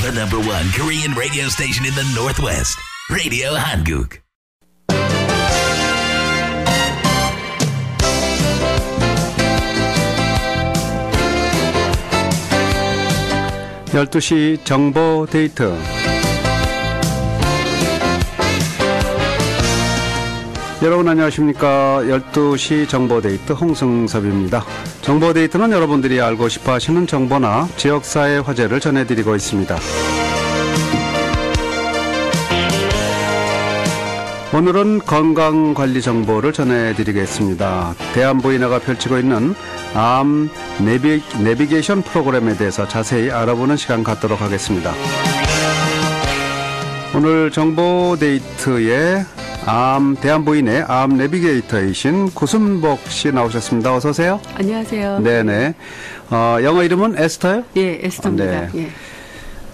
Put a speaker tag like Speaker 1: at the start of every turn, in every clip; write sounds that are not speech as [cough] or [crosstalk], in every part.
Speaker 1: The number one Korean radio station in the Northwest. Radio Hanguk.
Speaker 2: 열두 시 정보 데이트 여러분 안녕하십니까 12시 정보 데이트 홍승섭입니다 정보 데이트는 여러분들이 알고 싶어 하시는 정보나 지역사회 화제를 전해드리고 있습니다. 오늘은 건강관리 정보를 전해드리겠습니다. 대한부인회가 펼치고 있는 암 내비, 내비게이션 프로그램에 대해서 자세히 알아보는 시간 갖도록 하겠습니다. 오늘 정보 데이트에 암 대한부인의 암 navigator이신 구순복 씨 나오셨습니다. 어서 오세요.
Speaker 3: 안녕하세요.
Speaker 2: 네네. 어, 영어 이름은 에스터요?
Speaker 3: 예, 에스터입니다.
Speaker 2: 네.
Speaker 3: 예.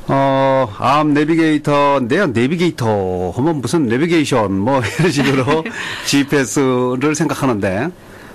Speaker 2: 어, 암 내비게이터인데요. 내비게이터 하면 무슨 내비게이션 뭐 [laughs] 이런 식으로 [laughs] GPS를 생각하는데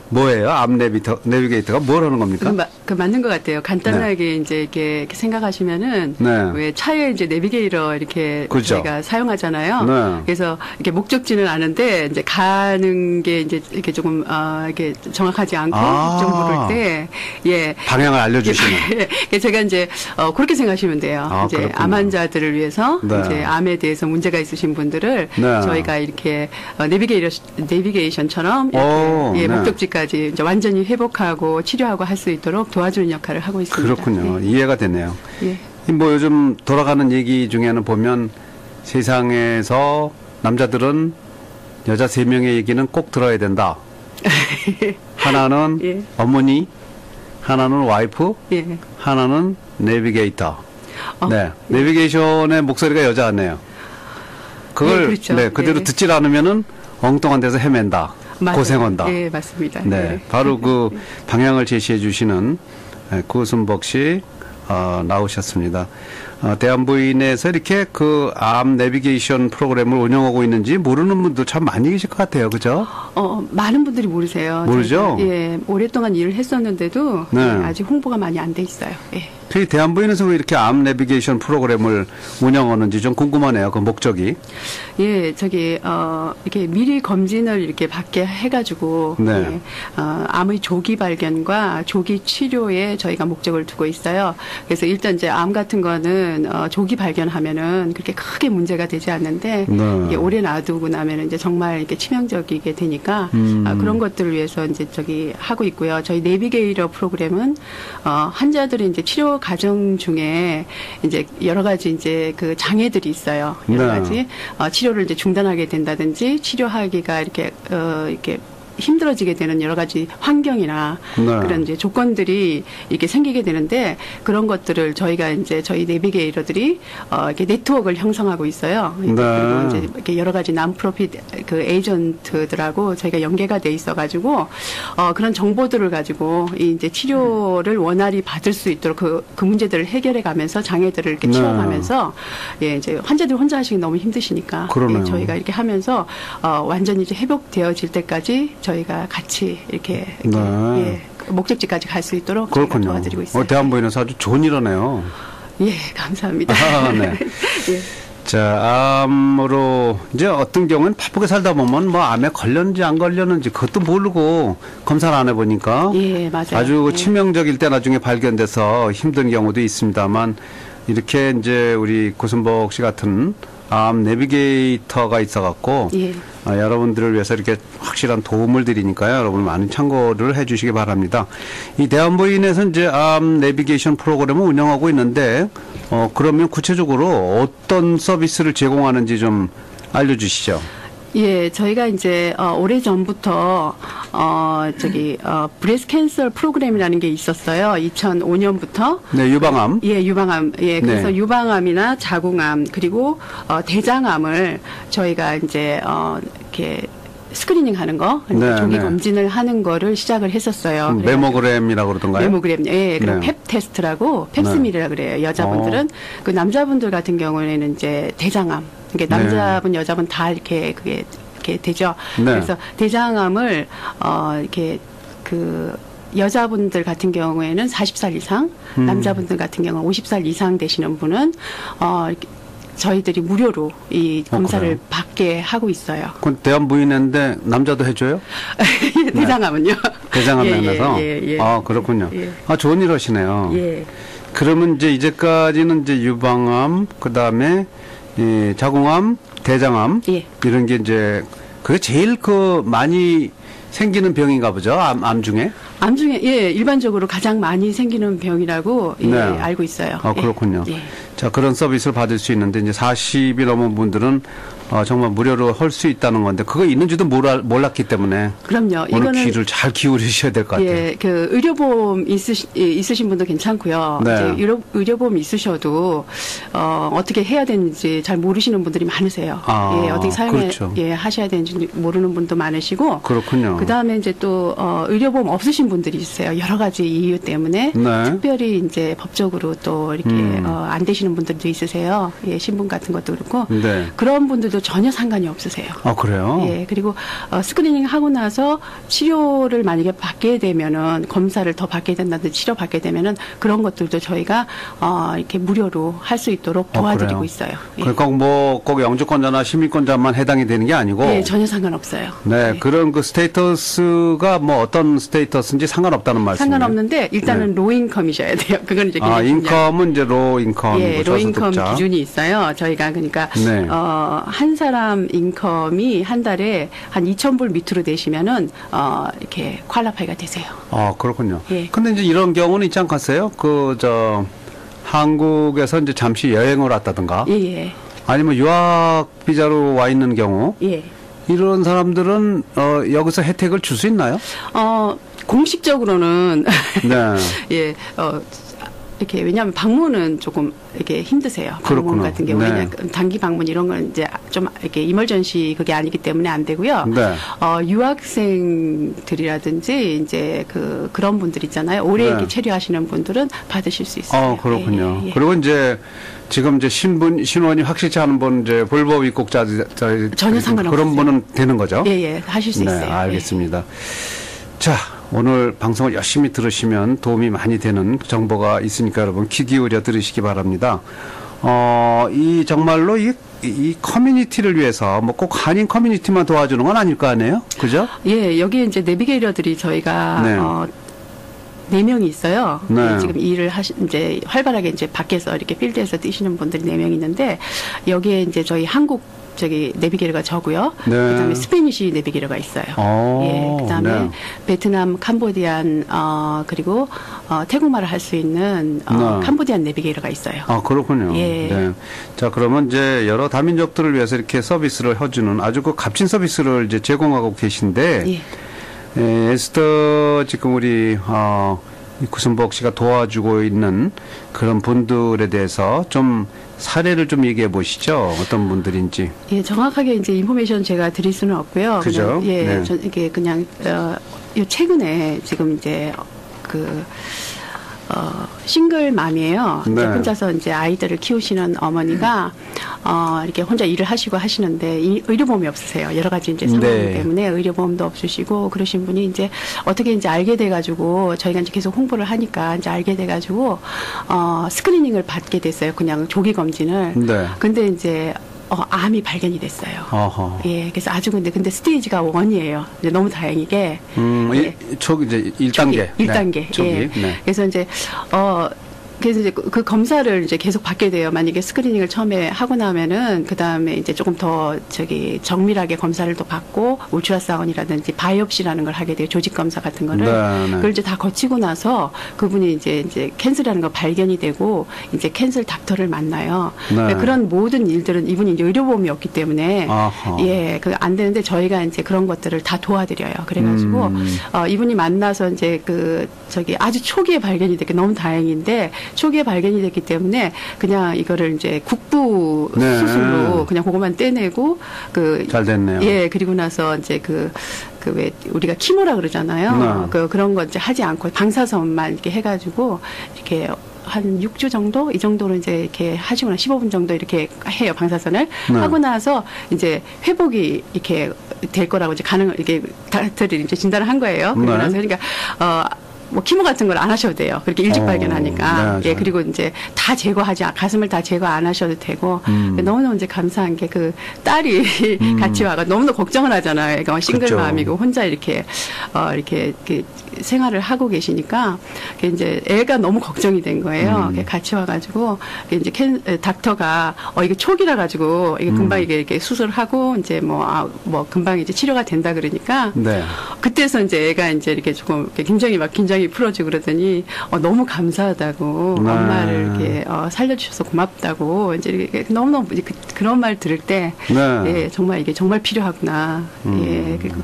Speaker 2: 뭐예요? 암 내비터, 내비게이터가 뭘 하는 겁니까?
Speaker 3: 그, 마, 그 맞는 것 같아요. 간단하게 이제 이렇게, 이렇게 생각하시면은
Speaker 2: 네.
Speaker 3: 왜 차에 이제 내비게이터 이렇게
Speaker 2: 그죠.
Speaker 3: 저희가 사용하잖아요.
Speaker 2: 네.
Speaker 3: 그래서 이렇게 목적지는 아는데 이제 가는 게 이제 이렇게 조금 어 이렇게 정확하지 않고
Speaker 2: 아.
Speaker 3: 좀 모를 때 예.
Speaker 2: 방향을 알려 주시는. [laughs]
Speaker 3: 예, 제가 이제 어 그렇게 생각하시면 돼요.
Speaker 2: 아,
Speaker 3: 이제. 암 환자들을 위해서
Speaker 2: 네.
Speaker 3: 이제 암에 대해서 문제가 있으신 분들을
Speaker 2: 네.
Speaker 3: 저희가 이렇게 어, 내비게이션 내비게이션처럼 이렇게
Speaker 2: 오,
Speaker 3: 예,
Speaker 2: 네.
Speaker 3: 목적지까지 이제 완전히 회복하고 치료하고 할 수 있도록 도와주는 역할을 하고 있습니다.
Speaker 2: 그렇군요. 이해가 되네요.
Speaker 3: 예.
Speaker 2: 이뭐 요즘 돌아가는 얘기 중에는 보면 세상에서 남자들은 여자 세 명의 얘기는 꼭 들어야 된다. [laughs] 하나는
Speaker 3: 예.
Speaker 2: 어머니, 하나는 와이프,
Speaker 3: 예.
Speaker 2: 하나는 내비게이터.
Speaker 3: 어,
Speaker 2: 네, 내비게이션의 목소리가 여자 같네요. 그걸
Speaker 3: 네, 그렇죠.
Speaker 2: 네, 그대로
Speaker 3: 예.
Speaker 2: 듣질 않으면은 엉뚱한 데서 헤맨다,
Speaker 3: 맞아요.
Speaker 2: 고생한다.
Speaker 3: 예, 맞습니다.
Speaker 2: 네,
Speaker 3: 예.
Speaker 2: 바로 그 [laughs] 방향을 제시해 주시는 네, 구순복 씨 어, 나오셨습니다. 어, 대한부인에서 이렇게 그 암 내비게이션 프로그램을 운영하고 있는지 모르는 분도 참 많이 계실 것 같아요. 그죠?
Speaker 3: 어, 많은 분들이 모르세요.
Speaker 2: 모르죠?
Speaker 3: 저희가, 예, 오랫동안 일을 했었는데도
Speaker 2: 네.
Speaker 3: 예, 아직 홍보가 많이 안 돼 있어요. 예.
Speaker 2: 그 대한부인에서 왜 이렇게 암 내비게이션 프로그램을 운영하는지 좀 궁금하네요. 그 목적이.
Speaker 3: 예, 저기 어 이렇게 미리 검진을 이렇게 받게 해가지고
Speaker 2: 네.
Speaker 3: 예, 어, 암의 조기 발견과 조기 치료에 저희가 목적을 두고 있어요. 그래서 일단 이제 암 같은 거는 어, 조기 발견하면은 그렇게 크게 문제가 되지 않는데
Speaker 2: 네.
Speaker 3: 이게 오래 놔두고 나면은 이제 정말 이렇게 치명적이게 되니까
Speaker 2: 음.
Speaker 3: 아, 그런 것들을 위해서 이제 저기 하고 있고요. 저희 내비게이터 프로그램은 어, 환자들이 이제 치료 과정 중에 이제 여러 가지 이제 그 장애들이 있어요. 여러
Speaker 2: 네.
Speaker 3: 가지 어, 치료를 이제 중단하게 된다든지 치료하기가 이렇게 어, 이렇게 힘들어지게 되는 여러 가지 환경이나
Speaker 2: 네.
Speaker 3: 그런 이제 조건들이 이렇게 생기게 되는데 그런 것들을 저희가 이제 저희 내비게이터들이 어 이렇게 네트워크를 형성하고 있어요.
Speaker 2: 네.
Speaker 3: 그리고 이제 이렇게 여러 가지 남프로핏 그 에이전트들하고 저희가 연계가 돼 있어가지고 어 그런 정보들을 가지고 이 이제 치료를 원활히 받을 수 있도록 그, 그 문제들을 해결해 가면서 장애들을 이렇게
Speaker 2: 네.
Speaker 3: 치워가면서 예 이제 환자들 혼자 하시기 너무 힘드시니까. 예, 저희가 이렇게 하면서 어 완전히 이제 회복되어질 때까지 저희가 같이 이렇게, 이렇게
Speaker 2: 네.
Speaker 3: 예, 그 목적지까지 갈 수 있도록
Speaker 2: 그렇군요.
Speaker 3: 도와드리고 있어요.
Speaker 2: 어, 대한부인에서 아주 좋은 일하네요.
Speaker 3: 예, 감사합니다.
Speaker 2: 아, 네. [laughs]
Speaker 3: 예.
Speaker 2: 자, 암으로 이제 어떤 경우는 바쁘게 살다 보면 뭐 암에 걸렸는지 안 걸렸는지 그것도 모르고 검사를 안 해보니까
Speaker 3: 예, 맞아요.
Speaker 2: 아주
Speaker 3: 예.
Speaker 2: 치명적일 때 나중에 발견돼서 힘든 경우도 있습니다만 이렇게 이제 우리 고순복 씨 같은 암 내비게이터가 있어갖고
Speaker 3: 예.
Speaker 2: 아, 여러분들을 위해서 이렇게 확실한 도움을 드리니까요. 여러분 많은 참고를 해주시기 바랍니다. 이 대한부인에서 이제 암 내비게이션 프로그램을 운영하고 있는데 어 그러면 구체적으로 어떤 서비스를 제공하는지 좀 알려주시죠.
Speaker 3: 예, 저희가 이제 어, 오래 전부터 어 저기 어 breast cancer 프로그램이라는 게 있었어요. 2005년부터
Speaker 2: 네, 유방암.
Speaker 3: 예, 유방암. 예, 그래서
Speaker 2: 네.
Speaker 3: 유방암이나 자궁암 그리고 어 대장암을 저희가 이제 어 이렇게 screening 하는 거,
Speaker 2: 네,
Speaker 3: 조기
Speaker 2: 네.
Speaker 3: 검진을 하는 거를 시작을 했었어요.
Speaker 2: mammogram이라고 그러던가요?
Speaker 3: mammogram, 예, 그럼
Speaker 2: 네.
Speaker 3: pap test라고 pap smear라 그래요. 여자분들은 그 남자분들 같은 경우에는 이제 대장암. 이게
Speaker 2: 네.
Speaker 3: 남자분, 여자분 다 이렇게 그게 이렇게 되죠.
Speaker 2: 네.
Speaker 3: 그래서 대장암을 어 이렇게 그 여자분들 같은 경우에는 40살 이상,
Speaker 2: 음.
Speaker 3: 남자분들 같은 경우는 50살 이상 되시는 분은 어 이렇게 저희들이 무료로 이
Speaker 2: 어,
Speaker 3: 검사를
Speaker 2: 그래요?
Speaker 3: 받게 하고 있어요.
Speaker 2: 그건 대한 부인인데 남자도 해줘요? [laughs]
Speaker 3: 대장암은요?
Speaker 2: 대장암면에서?
Speaker 3: 예, 예, 예.
Speaker 2: 아 그렇군요.
Speaker 3: 예.
Speaker 2: 아 좋은 일 하시네요.
Speaker 3: 예.
Speaker 2: 그러면 이제 이제까지는 이제 유방암, 그 다음에 이 자궁암, 대장암
Speaker 3: 예.
Speaker 2: 이런 게 이제 그게 제일 그 많이 생기는 병인가 보죠. 암, 암 중에.
Speaker 3: 암 중에 예 일반적으로 가장 많이 생기는 병이라고 예,
Speaker 2: 네.
Speaker 3: 알고 있어요.
Speaker 2: 아
Speaker 3: 예.
Speaker 2: 그렇군요.
Speaker 3: 예.
Speaker 2: 자 그런 서비스를 받을 수 있는데 이제 40이 넘은 분들은 어, 정말 무료로 할 수 있다는 건데 그거 있는지도 몰라, 몰랐기 때문에
Speaker 3: 그럼요.
Speaker 2: 오늘
Speaker 3: 이거는
Speaker 2: 귀를 잘 기울이셔야 될 것 같아요.
Speaker 3: 예, 그 의료보험 있으시, 예, 있으신 분도 괜찮고요.
Speaker 2: 네.
Speaker 3: 이제 의료, 의료보험 있으셔도 어, 어떻게 해야 되는지 잘 모르시는 분들이 많으세요.
Speaker 2: 아,
Speaker 3: 예, 어떻게 사용해
Speaker 2: 그렇죠.
Speaker 3: 예, 하셔야 되는지 모르는 분도 많으시고
Speaker 2: 그렇군요.
Speaker 3: 그다음에 이제 또 어, 의료보험 없으신 분들이 있어요. 여러 가지 이유 때문에
Speaker 2: 네.
Speaker 3: 특별히 이제 법적으로 또 이렇게
Speaker 2: 음.
Speaker 3: 어, 안 되시는 분들도 있으세요. 예, 신분 같은 것도 그렇고
Speaker 2: 네.
Speaker 3: 그런 분들도 전혀 상관이 없으세요.
Speaker 2: 아 그래요?
Speaker 3: 예, 그리고 어, screening 하고 나서 치료를 만약에 받게 되면은 검사를 더 받게 된다든지 치료 받게 되면은 그런 것들도 저희가 어, 이렇게 무료로 할 수 있도록
Speaker 2: 어,
Speaker 3: 도와드리고
Speaker 2: 그래요?
Speaker 3: 있어요. 예.
Speaker 2: 그러니까 뭐 꼭 영주권자나 시민권자만 해당이 되는 게 아니고
Speaker 3: 예, 전혀 상관없어요.
Speaker 2: 네,
Speaker 3: 예.
Speaker 2: 그런 그 status가 뭐 어떤 status인지 상관없다는 말씀이에요.
Speaker 3: 상관없는데 일단은 low income이셔야 돼요. [laughs] 그건 이제
Speaker 2: 네. 아, income은 이제 low income이고
Speaker 3: 예, low income
Speaker 2: 저소득자.
Speaker 3: 기준이 있어요. 저희가 그러니까
Speaker 2: 네.
Speaker 3: 어, 한 사람 인컴이 한 달에 한 2,000불 밑으로 되시면은 어, 이렇게 퀄라파이가 되세요.
Speaker 2: 아, 그렇군요.
Speaker 3: 예.
Speaker 2: 근데 이제 이런 경우는 있지 않겠어요? 그, 저, 한국에서 이제 잠시 여행을 왔다든가
Speaker 3: 예, 예.
Speaker 2: 아니면 유학 비자로 와 있는 경우
Speaker 3: 예.
Speaker 2: 이런 사람들은 어, 여기서 혜택을 줄 수 있나요?
Speaker 3: 어, 공식적으로는
Speaker 2: 네. [laughs]
Speaker 3: 예, 어, 이렇게 왜냐하면 방문은 조금 이렇게 힘드세요. 방문
Speaker 2: 그렇구나.
Speaker 3: 같은 경우에
Speaker 2: 네.
Speaker 3: 는 단기 방문 이런 건 이제 좀 이렇게 이멀전시 그게 아니기 때문에 안 되고요.
Speaker 2: 네.
Speaker 3: 어, 유학생들이라든지 이제 그 그런 분들 있잖아요. 오래
Speaker 2: 네.
Speaker 3: 이렇게 체류하시는 분들은 받으실 수 있어요.
Speaker 2: 어, 그렇군요.
Speaker 3: 예, 예, 예.
Speaker 2: 그리고 이제 지금 이제 신분 신원이 확실치 않은 분 이제 불법 입국자
Speaker 3: 전혀 상관없어요.
Speaker 2: 그런 분은 되는 거죠?
Speaker 3: 예, 예, 하실 수
Speaker 2: 네,
Speaker 3: 있어요. 예.
Speaker 2: 알겠습니다. 자, 오늘 방송을 열심히 들으시면 도움이 많이 되는 정보가 있으니까 여러분 귀 기울여 들으시기 바랍니다. 어, 이 정말로 이, 이 커뮤니티를 위해서 뭐 꼭 한인 커뮤니티만 도와주는 건 아닐 거 아니에요? 그죠?
Speaker 3: 예, 여기 이제 navigator들이 저희가
Speaker 2: 네.
Speaker 3: 어, 네 명이 있어요.
Speaker 2: 네.
Speaker 3: 예, 지금 일을 하시 이제 활발하게 이제 밖에서 이렇게 필드에서 뛰시는 분들이 네 명 있는데 여기에 이제 저희 한국 저기 navigator가 저고요.
Speaker 2: 네.
Speaker 3: 그다음에 Spanish navigator가 있어요.
Speaker 2: 오,
Speaker 3: 예, 그다음에
Speaker 2: 네.
Speaker 3: 베트남, 캄보디안 어 그리고 어 태국말을 할 수 있는 어,
Speaker 2: 네.
Speaker 3: 캄보디안 내비게이터가 있어요.
Speaker 2: 아, 그렇군요.
Speaker 3: 예.
Speaker 2: 네. 자, 그러면 이제 여러 다민족들을 위해서 이렇게 서비스를 해 주는 아주 그 값진 서비스를 이제 제공하고 계신데,
Speaker 3: 예.
Speaker 2: 에, 에스더 지금 우리 어, 이 구순복 씨가 도와주고 있는 그런 분들에 대해서 좀 사례를 좀 얘기해 보시죠. 어떤 분들인지.
Speaker 3: 예, 정확하게 이제 인포메이션 제가 드릴 수는 없고요.
Speaker 2: 그죠?
Speaker 3: 그냥, 예,
Speaker 2: 네.
Speaker 3: 전 이게 그냥 어, 요 최근에 지금 이제 그 어, 싱글맘이에요.
Speaker 2: 네.
Speaker 3: 혼자서 이제 아이들을 키우시는 어머니가 어, 이렇게 혼자 일을 하시고 하시는데 이 의료보험이 없으세요. 여러 가지 이제 상황
Speaker 2: 네.
Speaker 3: 때문에 의료보험도 없으시고 그러신 분이 이제 어떻게 이제 알게 돼가지고 저희가 이제 계속 홍보를 하니까 이제 알게 돼가지고 어, 스크리닝을 받게 됐어요. 그냥 조기 검진을.
Speaker 2: 네.
Speaker 3: 근데 이제 어, 암이 발견이 됐어요.
Speaker 2: 어허.
Speaker 3: 예, 그래서 아주 근데 근데 stage가 one이에요. 이제 너무 다행이게.
Speaker 2: 음,
Speaker 3: 예.
Speaker 2: 이, 초 이제 1 단계.
Speaker 3: 초기, 1단계.
Speaker 2: 네. 초기.
Speaker 3: 예.
Speaker 2: 네.
Speaker 3: 그래서 이제 어 그래서 이제 그, 그 검사를 이제 계속 받게 돼요. 만약에 screening을 처음에 하고 나면은 그 다음에 이제 조금 더 저기 정밀하게 검사를 또 받고 ultrasound이라든지 biopsy라는 걸 하게 돼요. 조직 검사 같은 거를
Speaker 2: 네, 네.
Speaker 3: 그걸 이제 다 거치고 나서 그분이 이제 이제 cancer이라는 거 발견이 되고 이제 캔슬 닥터를 만나요.
Speaker 2: 네.
Speaker 3: 그러니까 그런 모든 일들은 이분이 이제 의료보험이 없기 때문에
Speaker 2: 아하.
Speaker 3: 예, 그 안 되는데 저희가 이제 그런 것들을 다 도와드려요. 그래가지고
Speaker 2: 음.
Speaker 3: 어, 이분이 만나서 이제 그 저기 아주 초기에 발견이 됐기 너무 다행인데 초기에 발견이 됐기 때문에 그냥 이거를 이제 국부
Speaker 2: 네.
Speaker 3: 수술로 그냥 그것만 떼내고 그
Speaker 2: 잘 됐네요.
Speaker 3: 예 그리고 나서 이제 그 그 왜 우리가 키모라 그러잖아요.
Speaker 2: 네.
Speaker 3: 그 그런 거 이제 하지 않고 방사선만 이렇게 해가지고 이렇게 한 6주 정도 이 정도로 이제 이렇게 하시거나 15분 정도 이렇게 해요 방사선을
Speaker 2: 네.
Speaker 3: 하고 나서 이제 회복이 이렇게 될 거라고 이제 가능 이게 닥터들이 이제 진단을 한 거예요. 그러고
Speaker 2: 네.
Speaker 3: 나서 그러니까 어 뭐 키모 같은 걸 안 하셔도 돼요. 그렇게 일찍
Speaker 2: 어,
Speaker 3: 발견하니까.
Speaker 2: 네,
Speaker 3: 예,
Speaker 2: 저-
Speaker 3: 그리고 이제 다 제거하지, 않- 가슴을 다 제거 안 하셔도 되고. 너무너무 이제 감사한 게 그 딸이 [laughs] 같이 와가 너무너무 걱정을 하잖아요. 애가
Speaker 2: 그쵸.
Speaker 3: 싱글맘이고 혼자 이렇게, 어, 이렇게, 이렇게 생활을 하고 계시니까. 이제 애가 너무 걱정이 된 거예요. 그게 같이 와가지고. 이제 캔, 에, 닥터가, 어, 이게 초기라 가지고 이게 금방 이게 이렇게 수술하고 이제 뭐, 아, 뭐 금방 이제 치료가 된다 그러니까.
Speaker 2: 네.
Speaker 3: 그때서 이제 애가 이제 이렇게 조금 이렇게 굉장히 막 긴장 이 풀어지고 그러더니 어, 너무 감사하다고
Speaker 2: 네.
Speaker 3: 엄마를 이렇게 어, 살려주셔서 고맙다고 이제 이렇게 너무너무 이제 그, 그런 말 들을 때
Speaker 2: 네.
Speaker 3: 예, 정말 이게 정말 필요하구나. 예, 그리고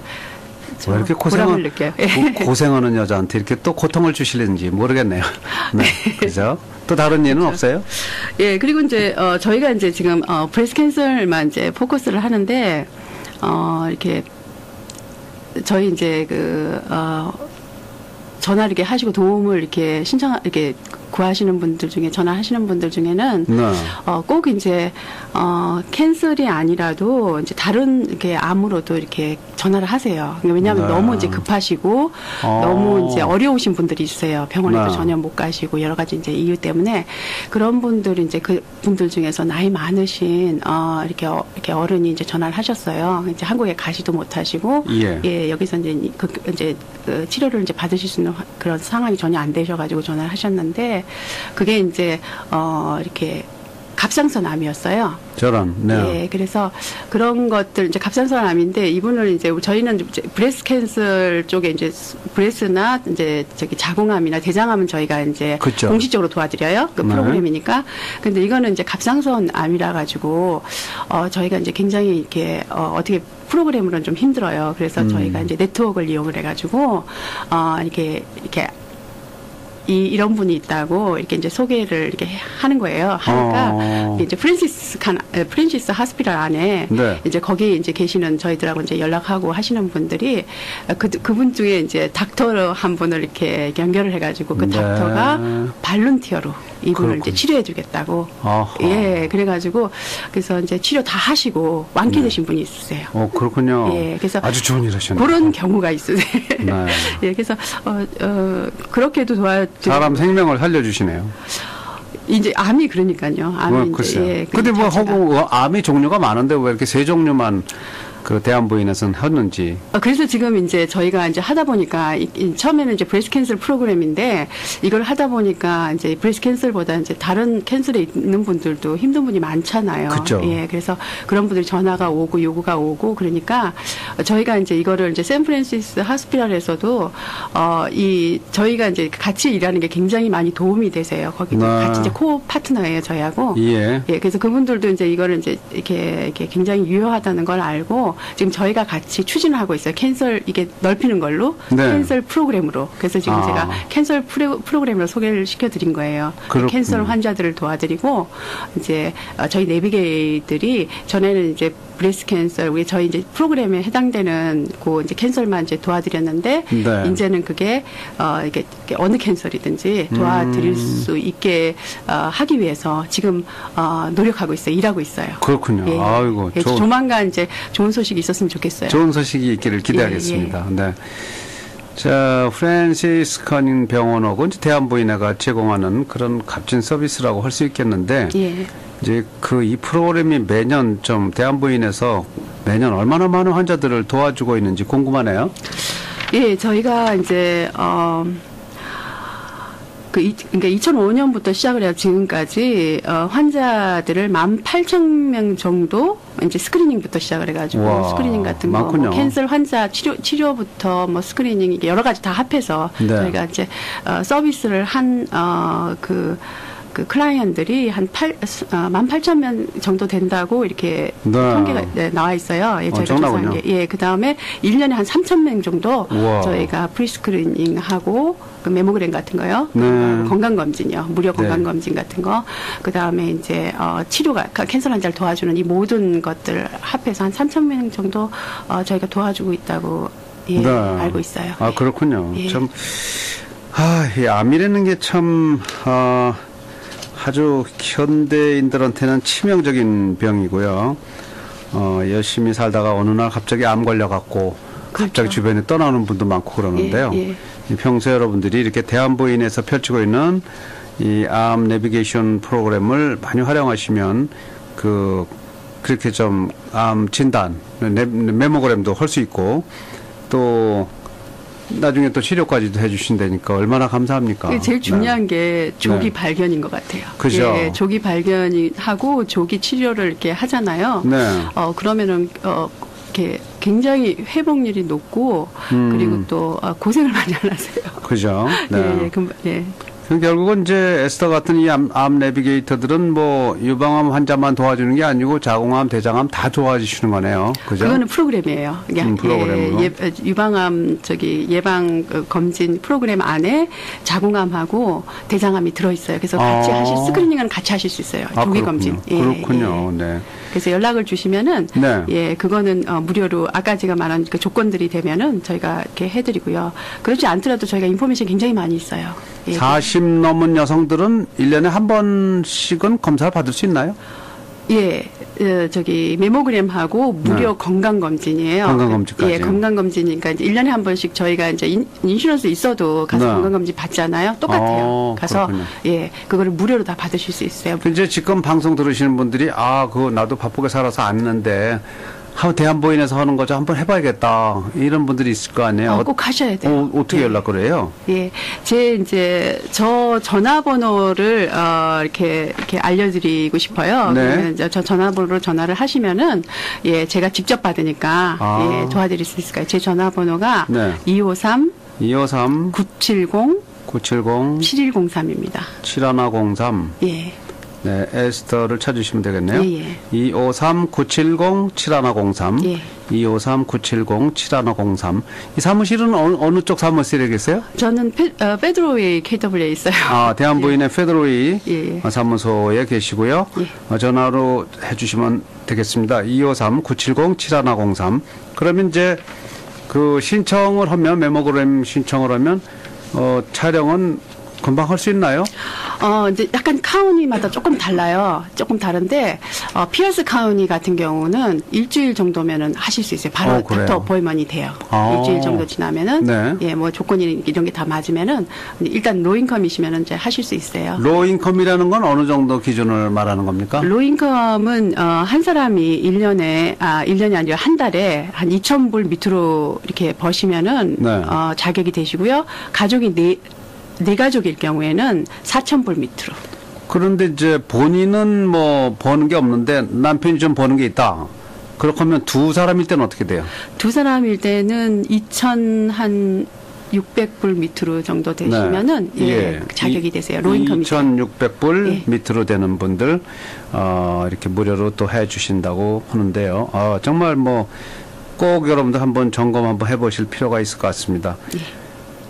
Speaker 2: 저왜 이렇게 고생을
Speaker 3: 느껴요. 예.
Speaker 2: 고, [laughs] 고생하는 여자한테 이렇게 또 고통을 주시는지 모르겠네요. [laughs] 네, 그죠? 또 다른 일은 없어요?
Speaker 3: 예, 그리고 이제 어 저희가 이제 지금 어 breast cancer만 이제 포커스를 하는데 어 이렇게 저희 이제 그 어 전화 이렇게 하시고 도움을 이렇게 신청 이렇게 구하시는 분들 중에 전화하시는 분들 중에는
Speaker 2: 네.
Speaker 3: 어, 꼭 이제, 어, 캔슬이 아니라도 이제 다른 이렇게 암으로도 이렇게 전화를 하세요. 왜냐하면
Speaker 2: 네.
Speaker 3: 너무 이제 급하시고
Speaker 2: 어.
Speaker 3: 너무 이제 어려우신 분들이 있어요. 병원에도
Speaker 2: 네.
Speaker 3: 전혀 못 가시고 여러 가지 이제 이유 때문에 그런 분들이 이제 그 분들 중에서 나이 많으신, 어, 이렇게, 어, 이렇게 어른이 이제 전화를 하셨어요. 이제 한국에 가시도 못하시고
Speaker 2: 예.
Speaker 3: 여기서 이제 이- 그, 이제 그 치료를 이제 받으실 수 있는 화- 그런 상황이 전혀 안 되셔가지고 전화를 하셨는데 그게 이제 어 이렇게 갑상선 암이었어요.
Speaker 2: 저런, 네.
Speaker 3: 예, 그래서 그런 것들 이제 갑상선 암인데 이분을 이제 저희는 이제 breast cancer 쪽에 이제 breast나 이제 저기 자궁암이나 대장암은 저희가 이제
Speaker 2: 그쵸.
Speaker 3: 공식적으로 도와드려요. 그
Speaker 2: 네.
Speaker 3: 프로그램이니까. 근데 이거는 이제 갑상선 암이라 가지고 어 저희가 이제 굉장히 이렇게 어 어떻게 프로그램으로는 좀 힘들어요. 그래서
Speaker 2: 음.
Speaker 3: 저희가 이제 네트워크를 이용을 해가지고 어 이렇게 이렇게 이, 이런 분이 있다고 이렇게 이제 소개를 이렇게 하는 거예요. 하니까
Speaker 2: 어.
Speaker 3: 이제 Franciscan, 에, Francis Hospital 안에
Speaker 2: 네.
Speaker 3: 이제 거기 이제 계시는 저희들하고 이제 연락하고 하시는 분들이 그, 그분 중에 이제 닥터 한 분을 이렇게 연결을 해가지고 그
Speaker 2: 네.
Speaker 3: 닥터가 volunteer로 이분을
Speaker 2: 그렇군요.
Speaker 3: 이제 치료해주겠다고.
Speaker 2: 아하.
Speaker 3: 예, 그래가지고 그래서 이제 치료 다 하시고 완쾌되신 분이 있으세요.
Speaker 2: 어, 그렇군요.
Speaker 3: 예, 그래서
Speaker 2: 아주 좋은 일 하셨네요.
Speaker 3: 그런 경우가 있으세요.
Speaker 2: 네. [laughs]
Speaker 3: 예, 그래서 어, 어, 그렇게도 도와
Speaker 2: 사람 생명을 살려주시네요.
Speaker 3: 이제 암이 그러니까요. 암이
Speaker 2: 뭐,
Speaker 3: 이제
Speaker 2: 글쎄요.
Speaker 3: 예, 그
Speaker 2: 근데 뭐,
Speaker 3: 자체가.
Speaker 2: 허구, 어, 암이 종류가 많은데 왜 이렇게 세 종류만 그 대한부인에서는 했는지.
Speaker 3: 어, 그래서 지금 이제 저희가 이제 하다 보니까 이, 이 처음에는 이제 breast cancer 프로그램인데 이걸 하다 보니까 이제 breast cancer보다 이제 다른 cancer에 있는 분들도 힘든 분이 많잖아요.
Speaker 2: 그쵸.
Speaker 3: 예, 그래서 그런 분들이 전화가 오고 요구가 오고 그러니까 저희가 이제 이거를 이제 St. Francis Hospital에서도 어, 이 저희가 이제 같이 일하는 게 굉장히 많이 도움이 되세요. 거기
Speaker 2: 네.
Speaker 3: 같이 이제 co-partner예요, 저희하고.
Speaker 2: 예.
Speaker 3: 예, 그래서 그분들도 이제 이거를 이제 이렇게, 이렇게 굉장히 유효하다는 걸 알고 지금 저희가 같이 추진을 하고 있어요. cancer 이게 넓히는 걸로
Speaker 2: 네.
Speaker 3: cancer 프로그램으로. 그래서 지금
Speaker 2: 아.
Speaker 3: 제가 cancer 프로, 프로그램을 소개를 시켜드린 거예요.
Speaker 2: 그렇군요.
Speaker 3: cancer 환자들을 도와드리고 이제 어, 저희 navigator들이 전에는 이제 breast cancer 우리 저희 이제 프로그램에 해당되는 그 이제 cancer만 이제 도와드렸는데
Speaker 2: 네.
Speaker 3: 이제는 그게 어 이게 어느 cancer이든지 도와드릴
Speaker 2: 음.
Speaker 3: 수 있게 어, 하기 위해서 지금 어, 노력하고 있어요. 일하고 있어요.
Speaker 2: 그렇군요.
Speaker 3: 예.
Speaker 2: 아이고,
Speaker 3: 예,
Speaker 2: 좋은-
Speaker 3: 조만간 이제 좋은 소식이 있었으면 좋겠어요.
Speaker 2: 좋은 소식이 있기를 기대하겠습니다. 네. 자, Franciscan 병원하고 이제 대한부인회가 제공하는 그런 값진 서비스라고 할 수 있겠는데,
Speaker 3: 예.
Speaker 2: 이제 그 이 프로그램이 매년 좀 대한부인에서 매년 얼마나 많은 환자들을 도와주고 있는지 궁금하네요.
Speaker 3: 예, 저희가 이제 어. 그, 이, 그러니까 2005년부터 시작을 해서 지금까지, 어, 환자들을 18,000명 정도, 이제 screening부터 시작을 해가지고,
Speaker 2: 우와,
Speaker 3: screening 같은 거. 뭐 cancer 환자 치료, 치료부터 뭐 screening, 여러 가지 다 합해서,
Speaker 2: 네.
Speaker 3: 저희가 이제, 어, 서비스를 한, 어, 그, 그 client들이 한 8, 어, 18,000명 정도 된다고 이렇게
Speaker 2: 네.
Speaker 3: 통계가 네, 나와 있어요. 예, 저희가. 조사한 게. 예, 그 다음에 1년에 한 3,000명 정도
Speaker 2: 우와.
Speaker 3: 저희가 free screening 하고 그 mammogram 같은 거요.
Speaker 2: 네.
Speaker 3: 건강 검진이요. 무료
Speaker 2: 네.
Speaker 3: 건강 검진 같은 거. 그 다음에 이제 어 치료가 그 cancer 환자를 도와주는 이 모든 것들 합해서 한 3,000명 정도 어 저희가 도와주고 있다고 예,
Speaker 2: 네.
Speaker 3: 알고 있어요.
Speaker 2: 아, 그렇군요.
Speaker 3: 예.
Speaker 2: 참, 아, 이 암이라는 게 참, 어, 아주 현대인들한테는 치명적인 병이고요. 어, 열심히 살다가 어느 날 갑자기 암 걸려갖고 갑자기
Speaker 3: 그렇죠.
Speaker 2: 주변에 떠나오는 분도 많고 그러는데요.
Speaker 3: 예, 예.
Speaker 2: 이 평소에 여러분들이 이렇게 대한보인에서 펼치고 있는 이 암 내비게이션 프로그램을 많이 활용하시면 그 그렇게 좀 암 진단 네- 메모그램도 할 수 있고 또 나중에 또 치료까지도 해주신다니까 얼마나 감사합니까?
Speaker 3: 제일 중요한 게 조기
Speaker 2: 네.
Speaker 3: 발견인 것 같아요.
Speaker 2: 그죠.
Speaker 3: 예, 조기 발견하고 조기 치료를 이렇게 하잖아요.
Speaker 2: 네.
Speaker 3: 어 그러면은 어 이렇게 굉장히 회복률이 높고
Speaker 2: 음.
Speaker 3: 그리고 또 아, 고생을 [laughs] 많이 안 하세요.
Speaker 2: 그죠? 네.
Speaker 3: 예, 예, 금, 예.
Speaker 2: 결국은 이제 에스터 같은 이 암, 암 내비게이터들은 뭐 유방암 환자만 도와주는 게 아니고 자궁암, 대장암 다 도와주시는 거네요. 그죠?
Speaker 3: 그거는 프로그램이에요.
Speaker 2: 음, 프로그램으로.
Speaker 3: 예, 예, 유방암 저기 예방 그 검진 프로그램 안에 자궁암하고 대장암이 들어 있어요. 그래서 같이
Speaker 2: 아.
Speaker 3: 하실 스크리닝은 같이 하실 수 있어요.
Speaker 2: 아,
Speaker 3: 조기
Speaker 2: 그렇군요.
Speaker 3: 검진. 예,
Speaker 2: 그렇군요.
Speaker 3: 예.
Speaker 2: 네.
Speaker 3: 그래서 연락을 주시면은
Speaker 2: 네.
Speaker 3: 예 그거는 어, 무료로 아까 제가 말한 그 조건들이 되면은 저희가 이렇게 해 드리고요. 그렇지 않더라도 저희가 information 굉장히 많이 있어요. 예.
Speaker 2: 40 넘은 여성들은 1년에 한 번씩은 검사를 받을 수 있나요?
Speaker 3: 예, 어, 저기 mammogram하고 무료
Speaker 2: 네.
Speaker 3: 건강 검진이에요.
Speaker 2: 건강 검진까지.
Speaker 3: 예, 건강 검진이니까 이제 1년에 한 번씩 저희가 이제 in, insurance 있어도 가서
Speaker 2: 네.
Speaker 3: 건강 검진 받잖아요. 똑같아요.
Speaker 2: 어,
Speaker 3: 가서
Speaker 2: 그렇군요.
Speaker 3: 예, 그거를 무료로 다 받으실 수 있어요.
Speaker 2: 그 이제 지금 방송 들으시는 분들이 아, 그거 나도 바쁘게 살아서 하 대한보인에서 하는 거죠. 한번 해봐야겠다. 이런 분들이 있을 거 아니에요.
Speaker 3: 어, 꼭 하셔야 돼요.
Speaker 2: 어, 떻게
Speaker 3: 예.
Speaker 2: 연락을 해요?
Speaker 3: 예, 제 이제 저 전화번호를 어 이렇게 이렇게 알려드리고 싶어요.
Speaker 2: 네.
Speaker 3: 저 전화번호로 전화를 하시면은 예 제가 직접 받으니까
Speaker 2: 아.
Speaker 3: 예 도와드릴 수 있을 거예요. 제 전화번호가
Speaker 2: 네.
Speaker 3: 253
Speaker 2: 253
Speaker 3: 970
Speaker 2: 970
Speaker 3: 7103입니다.
Speaker 2: 7103
Speaker 3: 예.
Speaker 2: 네, 에스터를 찾으시면 되겠네요.
Speaker 3: 예, 예.
Speaker 2: 253-970-7103.
Speaker 3: 예.
Speaker 2: 253-970-7103. 이 사무실은 어느, 어느 쪽 사무실에 계세요?
Speaker 3: 저는 페, 어, 페드로웨이 KW에 있어요.
Speaker 2: 아, [laughs] 대한부인의 페드로이
Speaker 3: 예, 예.
Speaker 2: 어, 사무소에 계시고요.
Speaker 3: 예.
Speaker 2: 어, 전화로 해주시면 되겠습니다. 253-970-7103. 그러면 이제 그 신청을 하면, 메모그램 신청을 하면, 어, 촬영은 금방 할 수 있나요?
Speaker 3: 어, 이제 약간 카우니마다 조금 달라요. 조금 다른데, 어, 피어스 카우니 같은 경우는 일주일 정도면은 하실 수 있어요. 바로
Speaker 2: 어, 그래요?
Speaker 3: 닥터 어포이먼이 돼요.
Speaker 2: 아.
Speaker 3: 일주일 정도 지나면은,
Speaker 2: 네.
Speaker 3: 예, 뭐 조건이 이런 게 다 맞으면은, 일단 로인컴이시면은 이제 하실 수 있어요.
Speaker 2: 로인컴이라는 건 어느 정도 기준을 말하는 겁니까?
Speaker 3: 로인컴은 어, 한 사람이 1년에 아 1년이 아니라 한 달에 한 2,000불 밑으로 이렇게 버시면은
Speaker 2: 네.
Speaker 3: 어, 자격이 되시고요. 가족이 네, 네 가족일 경우에는 4,000불 밑으로. 그런데
Speaker 2: 이제 본인은 뭐 버는 게 없는데 남편이 좀 버는 게 있다. 그렇게 하면 두 사람일 때는 어떻게 돼요?
Speaker 3: 두 사람일 때는 2,000한 600불 밑으로 정도 되시면은
Speaker 2: 네.
Speaker 3: 예, 자격이 되세요. 로인컴이
Speaker 2: 2,600불
Speaker 3: 예.
Speaker 2: 밑으로 되는 분들 어, 이렇게 무료로 또 해주신다고 하는데요. 어, 정말 뭐 꼭 여러분들 한번 점검 한번 해보실 필요가 있을 것 같습니다.
Speaker 3: 예.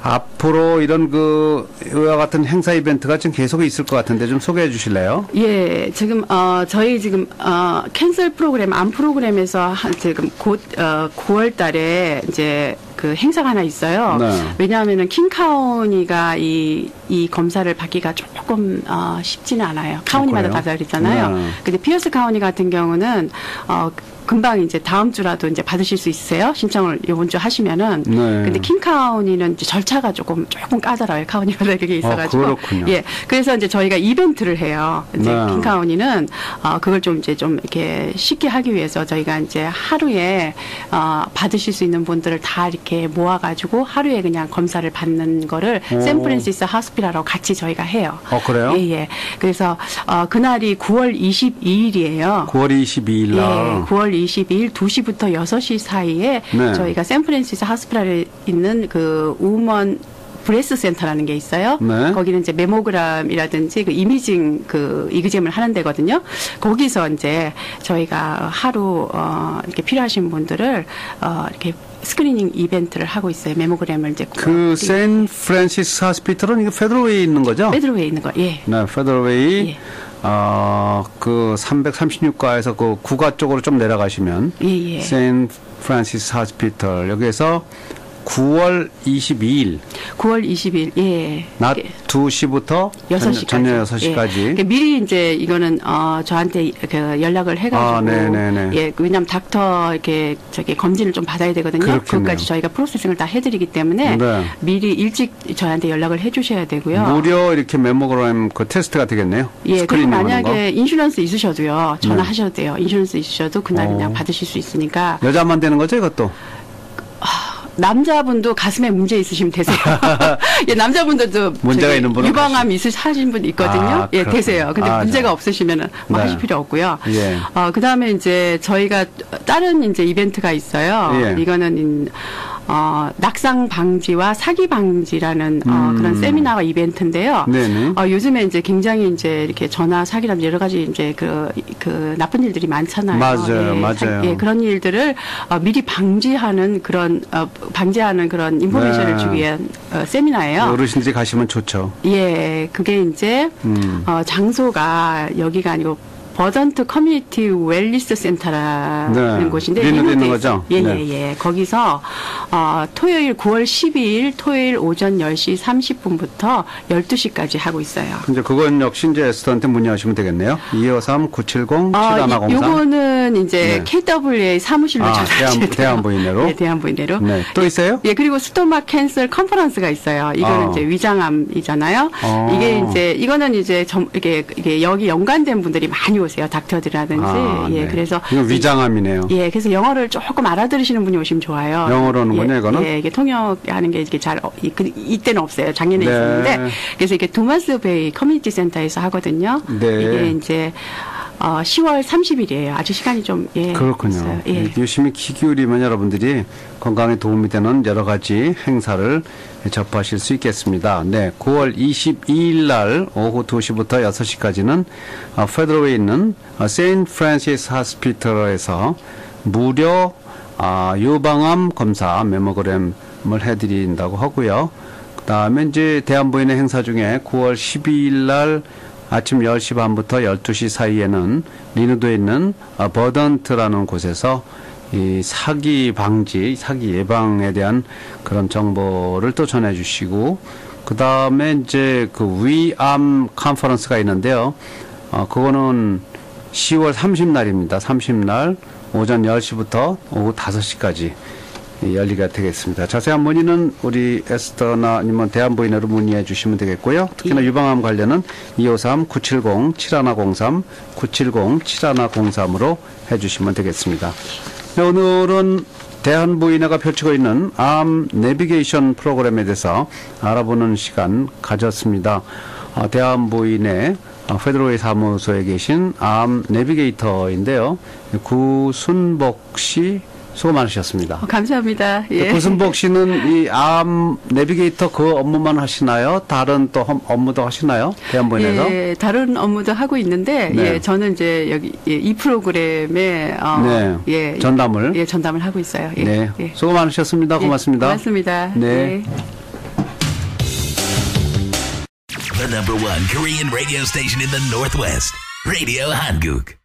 Speaker 2: 앞으로 이런 그 이와 같은 행사 이벤트가 지금 계속 있을 것 같은데 좀 소개해 주실래요?
Speaker 3: 예, 지금 어 저희 지금 어 cancer 프로그램 암 프로그램에서 한 지금 곧 어 9월 달에 이제 그 행사가 하나 있어요.
Speaker 2: 네.
Speaker 3: 왜냐하면은 King County가 이, 이 검사를 받기가 조금 어 쉽지는 않아요. 다르다 그랬잖아요.
Speaker 2: 네.
Speaker 3: 근데 Pierce County 같은 경우는 어 금방 이제 다음 주라도 이제 받으실 수 있으세요. 신청을 이번 주 하시면은.
Speaker 2: 네.
Speaker 3: 근데 킹카우니는 이제 절차가 조금 조금 까다로워요. 카우니마다 그게 [laughs] 있어가지고.
Speaker 2: 그렇군요.
Speaker 3: 예. 그래서 이제 저희가 이벤트를 해요. 이제
Speaker 2: 네.
Speaker 3: 킹카우니는 어 그걸 좀 이제 좀 이렇게 쉽게 하기 위해서 저희가 이제 하루에 어 받으실 수 있는 분들을 다 이렇게 모아가지고 하루에 그냥 검사를 받는 거를
Speaker 2: 오.
Speaker 3: 샌프란시스 하스피라라고 같이 저희가 해요.
Speaker 2: 어, 그래요?
Speaker 3: 예, 예. 그래서 어 그날이 9월 22일이에요.
Speaker 2: 9월 22일
Speaker 3: 예,
Speaker 2: 날.
Speaker 3: 9월 22일 2시부터 6시 사이에
Speaker 2: 네.
Speaker 3: 저희가 St. Francis Hospital에 있는 그 Women Breast Center라는 게 있어요.
Speaker 2: 네.
Speaker 3: 거기는 이제 mammogram이라든지 그 imaging 그 exam을 하는 데거든요. 거기서 이제 저희가 하루 어 이렇게 필요하신 분들을 어 이렇게 screening 이벤트를 하고 있어요. mammogram을 이제
Speaker 2: 그 St. Francis Hospital은 이거 Federal Way 있는 거죠?
Speaker 3: Federal Way에 있는 거. 예.
Speaker 2: 네, Federal Way
Speaker 3: 예.
Speaker 2: 어, 그 336가에서 그 구가 쪽으로 좀 내려가시면
Speaker 3: 예, 예.
Speaker 2: St. Francis Hospital 여기에서 9월 22일
Speaker 3: 9월 20일 예.
Speaker 2: 낮
Speaker 3: 예.
Speaker 2: 2시부터
Speaker 3: 6시까지.
Speaker 2: 저녁 6시까지.
Speaker 3: 예. 그러니까 미리 이제 이거는 어 저한테 그 연락을 해 가지고
Speaker 2: 아, 네네네.
Speaker 3: 예 왜냐하면 닥터 이렇게 저기 검진을 좀 받아야 되거든요.
Speaker 2: 그렇겠네요.
Speaker 3: 그것까지 저희가 processing을 다 해 드리기 때문에
Speaker 2: 네.
Speaker 3: 미리 일찍 저한테 연락을 해 주셔야 되고요.
Speaker 2: 무료 이렇게 mammogram 그 테스트가 되겠네요.
Speaker 3: 예, 그리고. 만약에 insurance 있으셔도요, 전화하셔도 돼요. insurance 있으셔도 그날
Speaker 2: 어.
Speaker 3: 그냥 받으실 수 있으니까.
Speaker 2: 여자만 되는 거죠, 이것도?
Speaker 3: 남자분도 가슴에 문제 있으시면 되세요. [laughs] [laughs] 예, 남자분들도
Speaker 2: 문제가 있는 분은
Speaker 3: 유방암 있으신 분 있거든요.
Speaker 2: 아,
Speaker 3: 예. 되세요. 근데
Speaker 2: 아,
Speaker 3: 문제가
Speaker 2: 네.
Speaker 3: 없으시면은 뭐
Speaker 2: 네.
Speaker 3: 하실 필요 없고요.
Speaker 2: 예.
Speaker 3: 어, 그 다음에 이제 저희가 다른 이제 이벤트가 있어요.
Speaker 2: 예.
Speaker 3: 이거는 인- 어, 낙상 방지와 사기 방지라는 어,
Speaker 2: 음.
Speaker 3: 그런 세미나와 이벤트인데요.
Speaker 2: 네네.
Speaker 3: 어, 요즘에 이제 굉장히 이제 이렇게 전화 사기라든지 여러 가지 이제 그, 그 나쁜 일들이 많잖아요.
Speaker 2: 맞아요,
Speaker 3: 예,
Speaker 2: 맞아요.
Speaker 3: 사- 예, 그런 일들을 어, 미리 방지하는 그런 어, 방지하는 그런 information을
Speaker 2: 네.
Speaker 3: 주기 위한 어, 세미나예요.
Speaker 2: 어르신들이 가시면 좋죠.
Speaker 3: 예, 그게 이제
Speaker 2: 음.
Speaker 3: 어, 장소가 여기가 아니고 Verdant Community Wellness Center라는
Speaker 2: 네.
Speaker 3: 곳인데
Speaker 2: Lynnwood에 있는 거죠?
Speaker 3: 있어요. 예,
Speaker 2: 네.
Speaker 3: 예, 예. 거기서 어, 토요일 9월 12일 토요일 오전 10시 30분부터 12시까지 하고 있어요.
Speaker 2: 이제 그건 역시 이제 에스터한테 문의하시면 되겠네요. 253 970
Speaker 3: 어, 이-
Speaker 2: 7103.
Speaker 3: 요거는 이제
Speaker 2: 네.
Speaker 3: KWA 사무실로
Speaker 2: 아,
Speaker 3: 전화하셔야
Speaker 2: 대한-. 대한부인회로?
Speaker 3: 네, 대한부인회로.
Speaker 2: 네. 또 있어요?
Speaker 3: 예, 그리고 스토막 캔슬 컨퍼런스가 있어요. 이거는
Speaker 2: 아.
Speaker 3: 이제 위장암이잖아요.
Speaker 2: 어.
Speaker 3: 이게 이제 이거는 이제 점, 이게 이게 여기 연관된 분들이 많이 오세요. 닥터들이라든지.
Speaker 2: 아,
Speaker 3: 예,
Speaker 2: 네.
Speaker 3: 그래서
Speaker 2: 이건 위장암이네요.
Speaker 3: 예, 그래서 영어를 조금 알아들으시는 분이 오시면 좋아요.
Speaker 2: 영어로 하는군요,
Speaker 3: 예,
Speaker 2: 이거는?
Speaker 3: 예, 이게 통역하는 게 이게 잘 어, 이, 그, 이때는 없어요. 작년에
Speaker 2: 네.
Speaker 3: 있었는데 그래서 이게 도마스 베이 커뮤니티 센터에서 하거든요.
Speaker 2: 네.
Speaker 3: 이게 이제 어, 10월 30일이에요. 아주 시간이 좀 예,
Speaker 2: 그렇군요.
Speaker 3: 있어요. 예.
Speaker 2: 열심히 키 기울이면 여러분들이 건강에 도움이 되는 여러 가지 행사를 접하실 수 있겠습니다. 네, 9월 22일 날 오후 2시부터 6시까지는 어, Federal Way에 있는 어, St. Francis Hospital에서 무료 아, 유방암 검사 mammogram을 해드린다고 하고요. 그 다음에 이제 대한부인회 행사 중에 9월 12일 날 아침 10시 반부터 12시 사이에는 Lynnwood에 있는 어, Verdant라는 곳에서 이 사기 방지, 사기 예방에 대한 그런 정보를 또 전해 주시고 그 다음에 이제 그 위암 컨퍼런스가 있는데요. 어, 그거는 10월 30날입니다. 30날 오전 10시부터 오후 5시까지 열리게 되겠습니다. 자세한 문의는 우리 에스터나 아니면 대한부인으로 문의해 주시면 되겠고요. 특히나 유방암 관련은 253-970-7103, 970-7103으로 해 주시면 되겠습니다. 네, 오늘은 대한부인회가 펼치고 있는 암 내비게이션 프로그램에 대해서 알아보는 시간 가졌습니다. 어, 대한부인회 어, 페드로의 사무소에 계신 암 내비게이터인데요. 구순복 씨 수고 많으셨습니다.
Speaker 3: 어, 감사합니다. 예.
Speaker 2: 구순복 씨는 이 암 내비게이터 그 업무만 하시나요? 다른 또 험- 업무도 하시나요? 대한부인에서?
Speaker 3: 예, 다른 업무도 하고 있는데
Speaker 2: 네.
Speaker 3: 예, 저는 이제 여기 예, 이 프로그램에 어,
Speaker 2: 네.
Speaker 3: 예,
Speaker 2: 전담을?
Speaker 3: 예, 전담을 하고 있어요. 예,
Speaker 2: 네.
Speaker 3: 예.
Speaker 2: 수고 많으셨습니다.
Speaker 3: 예,
Speaker 2: 고맙습니다.
Speaker 3: 고맙습니다.
Speaker 2: 네.
Speaker 3: 예.
Speaker 1: The number one Korean radio station in the Northwest. Radio Hanguk.